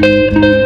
Música